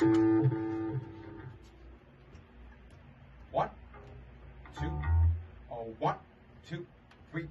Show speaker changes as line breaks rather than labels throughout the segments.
One, two, oh, one, two, three,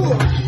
そ。